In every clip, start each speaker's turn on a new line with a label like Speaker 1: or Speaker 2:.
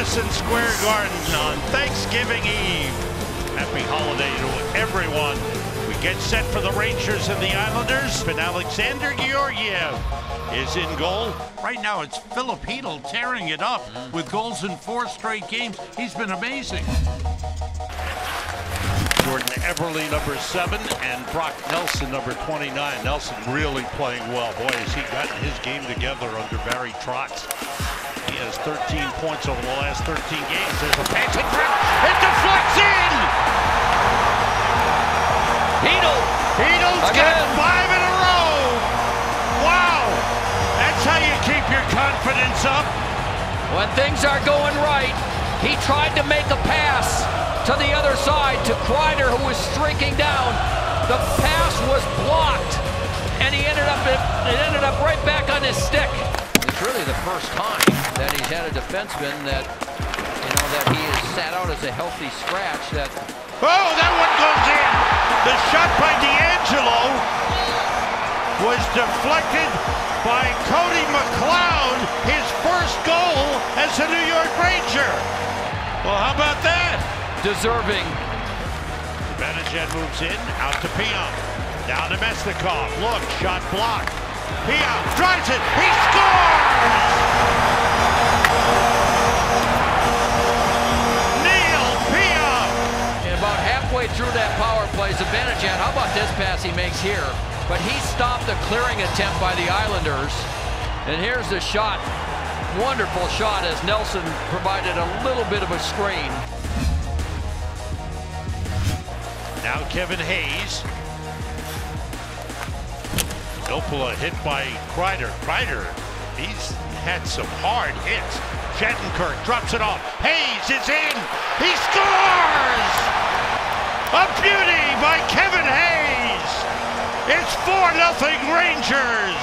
Speaker 1: Madison Square Garden on Thanksgiving Eve. Happy holiday to everyone. We get set for the Rangers and the Islanders, and Alexander Georgiev is in goal. Right now, it's Filip Chytil tearing it up with goals in four straight games. He's been amazing. Jordan Eberle, number seven, and Brock Nelson, number 29. Nelson really playing well. Boy, has he gotten his game together under Barry Trotz. He has 13 points over the last 13 games. There's a pass in front. It deflects in!
Speaker 2: Chytil.
Speaker 1: Chytil's got five in a row. Wow. That's how you keep your confidence up.
Speaker 2: When things are going right, he tried to make a pass to the other side to Kreider, who was streaking down. The pass was blocked, and he ended up it ended up right back on his stick. It's really the first time that he's had a defenseman that you know that he has sat out as a healthy scratch. That
Speaker 1: Oh, that one goes in. The shot by DeAngelo was deflected by Cody McLeod, his first goal as a New York Ranger. Well, how about that?
Speaker 2: deserving.
Speaker 1: Zibanejad moves in, out to Pionk. Down to Namestnikov. Look, shot blocked. Pionk drives it. He scores!
Speaker 2: How about this pass he makes here? But he stopped the clearing attempt by the Islanders. And here's the shot. Wonderful shot as Nelson provided a little bit of a screen.
Speaker 1: Now Kevin Hayes. Nopola hit by Kreider. Kreider, he's had some hard hits. Shattenkirk drops it off. Hayes is in. He scores! A beauty by Kevin Hayes. It's 4 nothing Rangers.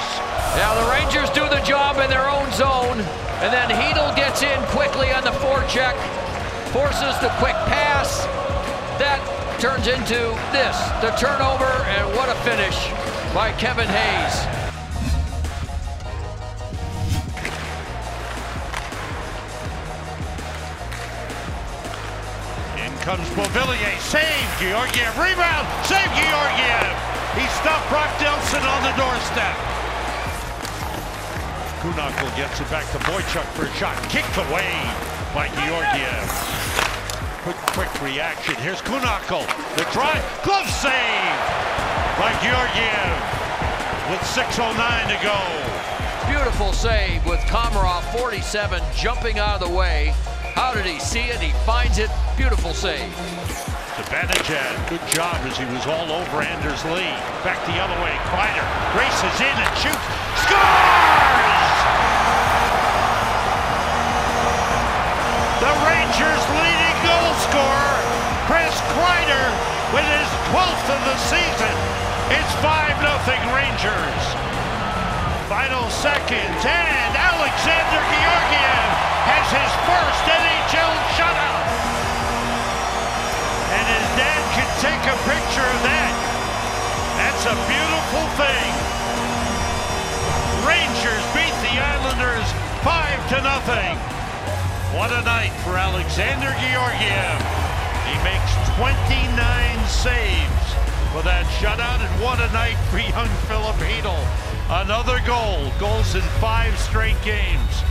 Speaker 2: Now the Rangers do the job in their own zone. And then Heedle gets in quickly on the forecheck. Forces the quick pass. That turns into this, the turnover, and what a finish by Kevin Hayes.
Speaker 1: Comes Beauvillier. Save Georgiev. Rebound. Save Georgiev. He stopped Brock Nelson on the doorstep. Kuhnhackl gets it back to Boychuk for a shot. Kicked away by Georgiev. Quick, quick reaction. Here's Kuhnhackl. The drive. Glove save by Georgiev with 6.09 to go.
Speaker 2: Beautiful save with Komarov, 47, jumping out of the way. How did he see it? He finds it. Beautiful save.
Speaker 1: Zibanejad, good job as he was all over Anders Lee. Back the other way, Kreider races in and shoots, scores! The Rangers' leading goal scorer, Chris Kreider, with his 12th of the season. It's 5 nothing Rangers. Final seconds, and Alexander Georgiev has his first NHL shutout. And his dad can take a picture of that. That's a beautiful thing. Rangers beat the Islanders 5 to nothing. What a night for Alexander Georgiev. He makes 29 saves for that shutout, and what a night for young Filip Chytil. Another goals in five straight games.